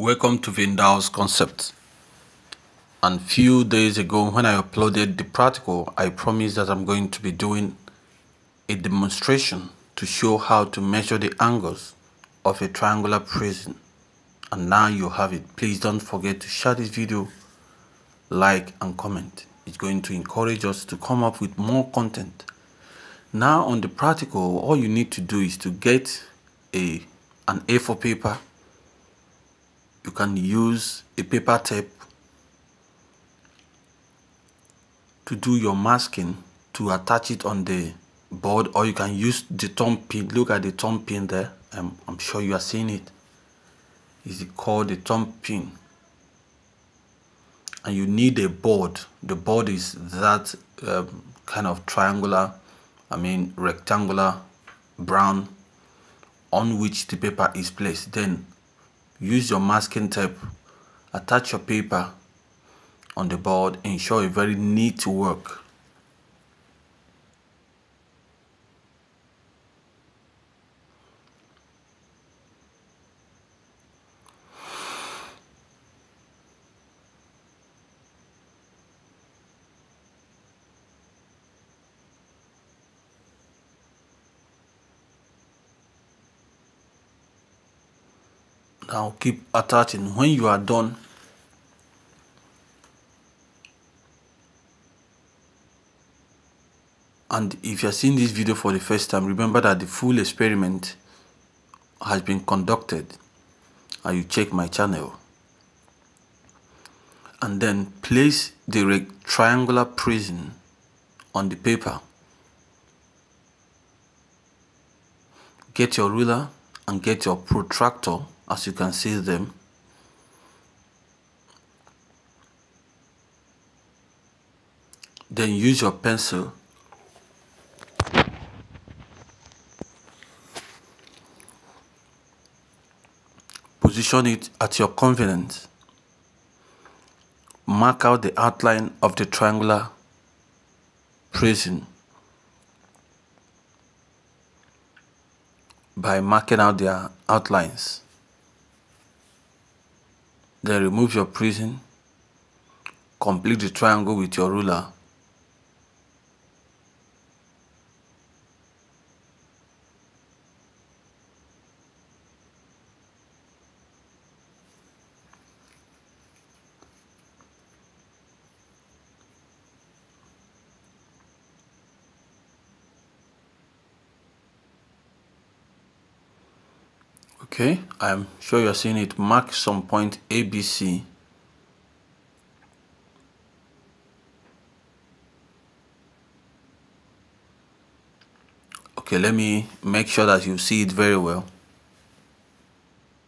Welcome to Vindal's Concept. And few days ago when I uploaded the practical, I promised that I'm going to be doing a demonstration to show how to measure the angles of a triangular prism. And now you have it. Please don't forget to share this video, like and comment. It's going to encourage us to come up with more content. Now on the practical, all you need to do is to get a an A4 paper you can use a paper tape to do your masking to attach it on the board or you can use the thumb pin. Look at the thumb pin there. I'm, I'm sure you are seeing it. Is it called the thumb pin. And you need a board. The board is that um, kind of triangular I mean rectangular brown on which the paper is placed. Then use your masking tape. Attach your paper on the board. Ensure a very neat work now keep attaching. When you are done and if you're seeing this video for the first time remember that the full experiment has been conducted and you check my channel. And then place the triangular prism on the paper. Get your ruler and get your protractor as you can see them. Then use your pencil. Position it at your convenience. Mark out the outline of the triangular prism by marking out their outlines then remove your prism. Complete the triangle with your ruler. Okay i'm sure you're seeing it. Mark some point abc okay let me make sure that you see it very well.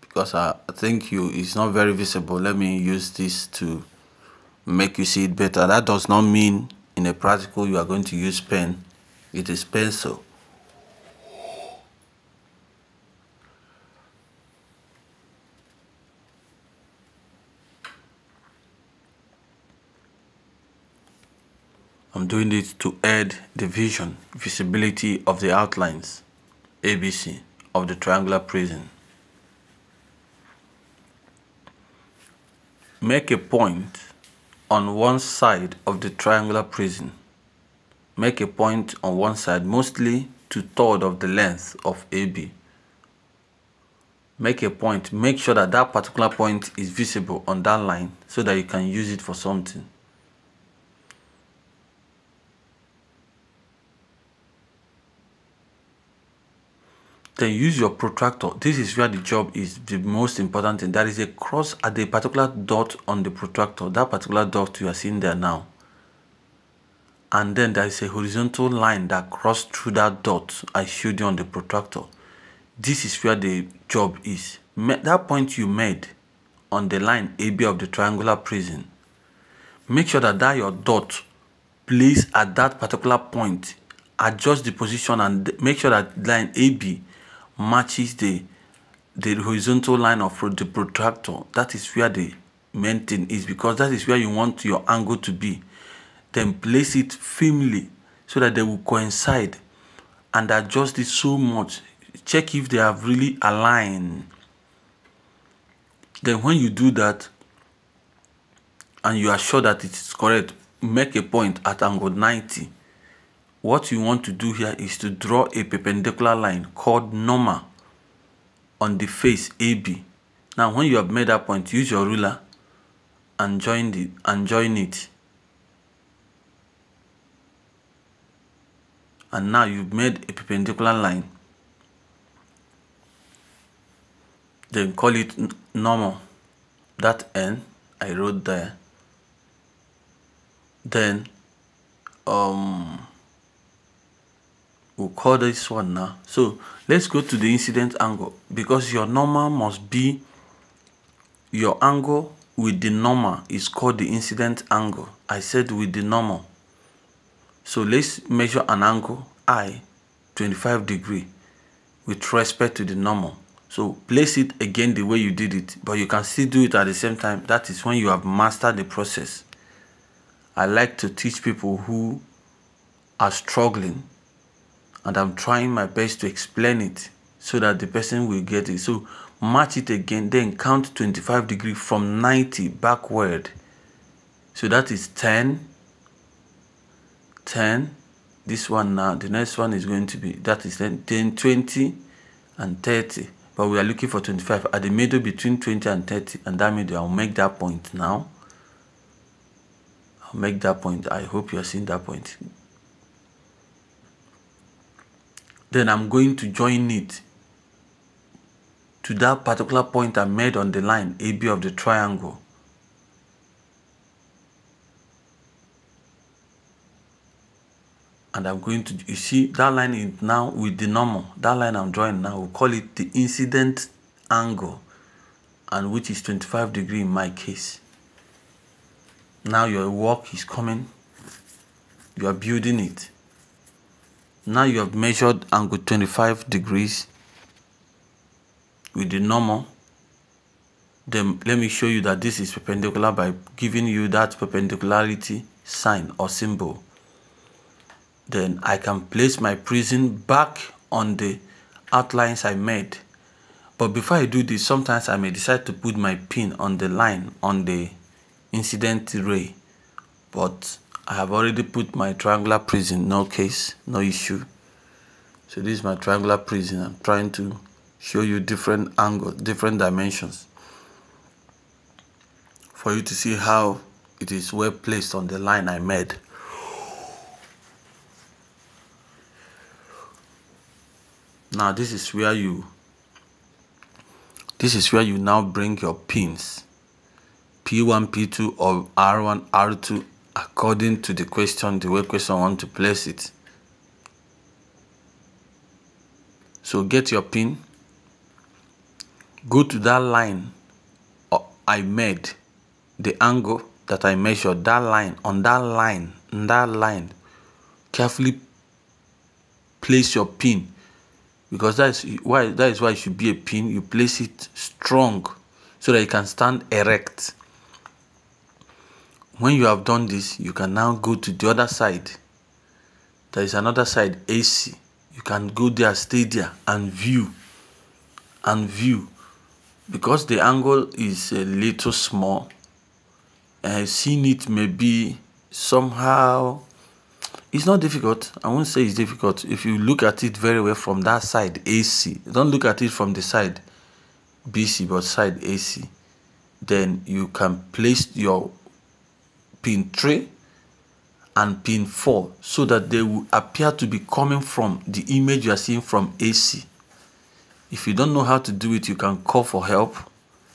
Because I, I think you it's not very visible. Let me use this to make you see it better. That does not mean in a practical you are going to use pen. It is pencil I'm doing it to add the vision, visibility of the outlines, ABC, of the triangular prism. Make a point on one side of the triangular prism. Make a point on one side, mostly to third of the length of AB. Make a point, make sure that that particular point is visible on that line so that you can use it for something. Then use your protractor. This is where the job is the most important thing. There is a cross at a particular dot on the protractor. That particular dot you are seeing there now. And then there is a horizontal line that crossed through that dot I showed you on the protractor. This is where the job is. That point you made on the line AB of the triangular prism make sure that that your dot place at that particular point adjust the position and make sure that line AB matches the the horizontal line of the protractor. That is where the main thing is because that is where you want your angle to be. Then place it firmly so that they will coincide and adjust it so much. Check if they have really aligned. Then when you do that and you are sure that it is correct make a point at angle 90 what you want to do here is to draw a perpendicular line called normal on the face AB now when you have made that point use your ruler and join the and join it. And now you've made a perpendicular line. Then call it normal. That n I wrote there. Then um we'll call this one now. So let's go to the incident angle because your normal must be your angle with the normal is called the incident angle. I said with the normal. So let's measure an angle I 25 degree with respect to the normal. So place it again the way you did it but you can still do it at the same time. That is when you have mastered the process. I like to teach people who are struggling and I'm trying my best to explain it so that the person will get it. So match it again, then count 25 degree from 90 backward. So that is 10, 10, this one now, the next one is going to be, that is 10, 10 20 and 30. But we are looking for 25 at the middle between 20 and 30 and that middle, I'll make that point now. I'll make that point. I hope you're seeing that point. Then I'm going to join it to that particular point I made on the line AB of the triangle. And I'm going to, you see that line is now with the normal. That line I'm drawing now, we'll call it the incident angle and which is 25 degree in my case. Now your work is coming. You are building it. Now you have measured angle 25 degrees with the normal. Then let me show you that this is perpendicular by giving you that perpendicularity sign or symbol. Then I can place my prism back on the outlines I made. But before I do this, sometimes I may decide to put my pin on the line on the incident ray but I have already put my triangular prism no case no issue. So this is my triangular prism I'm trying to show you different angles different dimensions. For you to see how it is well placed on the line I made. Now this is where you this is where you now bring your pins. P1, P2 or R1, R2 according to the question, the way question want to place it. So get your pin, go to that line uh, I made, the angle that I measured, that line, on that line, on that line, carefully place your pin. Because that is why that is why it should be a pin. You place it strong so that it can stand erect when you have done this you can now go to the other side. There is another side AC you can go there stay there and view and view. Because the angle is a little small uh, seeing it may be somehow it's not difficult. I won't say it's difficult. If you look at it very well from that side ac don't look at it from the side bc but side ac then you can place your pin 3 and pin 4 so that they will appear to be coming from the image you are seeing from AC. If you don't know how to do it, you can call for help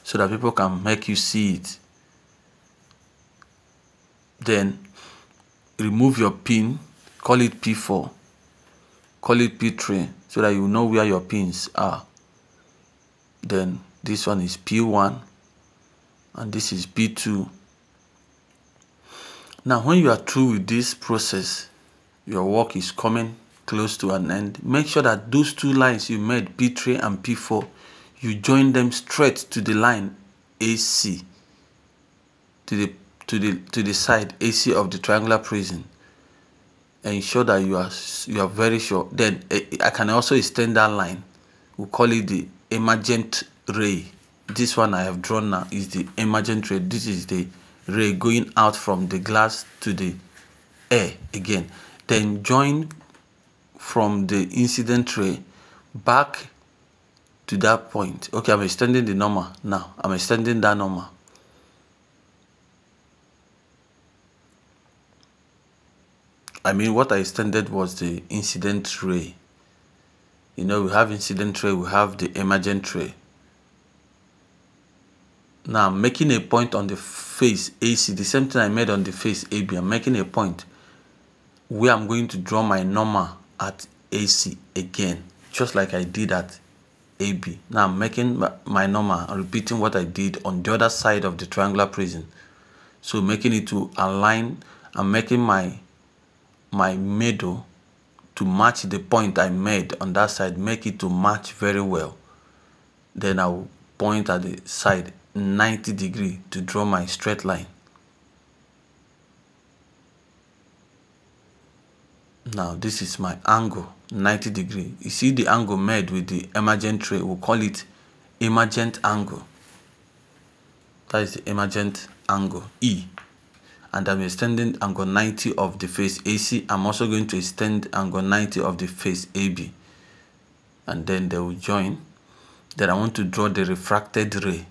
so that people can make you see it. Then remove your pin, call it P4, call it P3 so that you know where your pins are. Then this one is P1 and this is P2 now, when you are through with this process, your work is coming close to an end. Make sure that those two lines you made, P3 and P4, you join them straight to the line AC, to the to the to the side AC of the triangular prism. Ensure that you are you are very sure. Then eh, I can also extend that line. We call it the emergent ray this one I have drawn now is the emergent ray this is the ray going out from the glass to the air again then join from the incident ray back to that point. Okay I'm extending the normal now. I'm extending that normal. I mean what I extended was the incident ray. You know we have incident ray we have the emergent ray now I'm making a point on the face AC, the same thing I made on the face AB. I'm making a point where I'm going to draw my normal at AC again, just like I did at AB. Now I'm making my normal, repeating what I did on the other side of the triangular prism. So making it to align, I'm making my my middle to match the point I made on that side, make it to match very well. Then I'll point at the side 90 degree to draw my straight line. Now this is my angle 90 degree. You see the angle made with the emergent ray, we'll call it emergent angle. That is the emergent angle E. And I'm extending angle 90 of the face AC. I'm also going to extend angle 90 of the face AB. And then they will join. Then I want to draw the refracted ray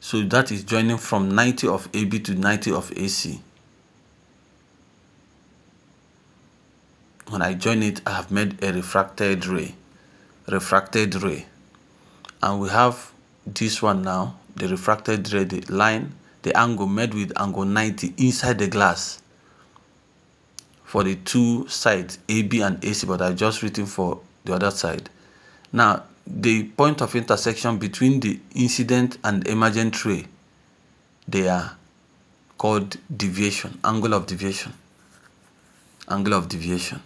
so that is joining from 90 of AB to 90 of AC. When I join it, I have made a refracted ray. Refracted ray. And we have this one now, the refracted ray, the line, the angle made with angle 90 inside the glass for the two sides, AB and AC, but I just written for the other side. Now, the point of intersection between the incident and emergent ray they are called deviation angle of deviation angle of deviation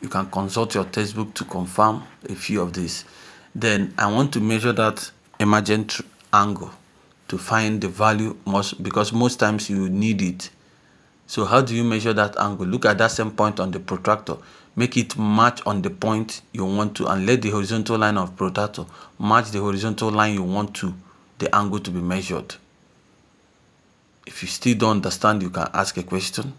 you can consult your textbook to confirm a few of these then i want to measure that emergent angle to find the value most because most times you need it so how do you measure that angle? Look at that same point on the protractor. Make it match on the point you want to and let the horizontal line of protractor match the horizontal line you want to the angle to be measured. If you still don't understand, you can ask a question.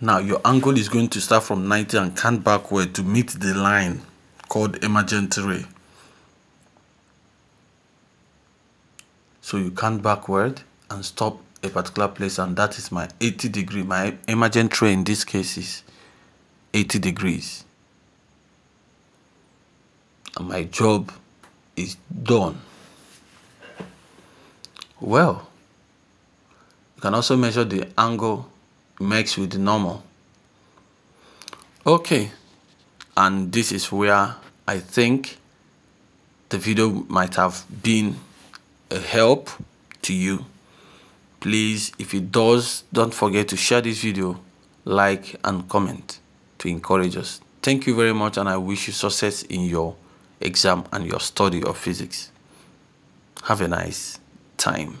Now your angle is going to start from 90 and count backward to meet the line called emergent ray. so you count backward and stop a particular place and that is my 80 degree my emergent ray in this case is 80 degrees. And my job is done. Well you can also measure the angle makes with the normal. Okay and this is where I think the video might have been a help to you please if it does don't forget to share this video like and comment to encourage us. Thank you very much and i wish you success in your exam and your study of physics. Have a nice time